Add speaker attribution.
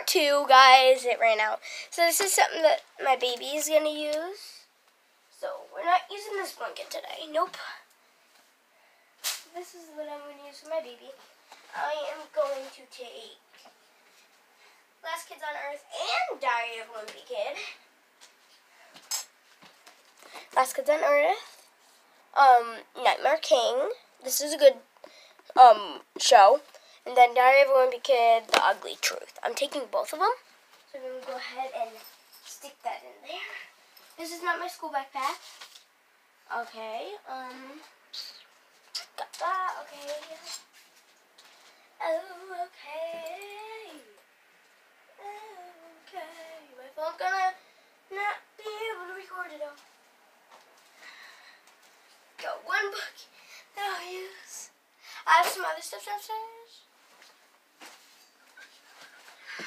Speaker 1: part two, guys. It ran out. So this is something that my baby is going to use. So we're not using this blanket today. Nope. This is what I'm going to use for my baby. I am going to take Last Kids on Earth and Diary of Wimpy Kid. Last Kids on Earth. Um, Nightmare King. This is a good um show. And then a Wimpy Kid, The Ugly Truth. I'm taking both of them. So I'm going to go ahead and stick that in there. This is not my school backpack. Okay, um, got that, okay. Oh, okay. Okay. My phone's gonna not be able to record it all. Got one book that I'll use. I have some other stuff downstairs.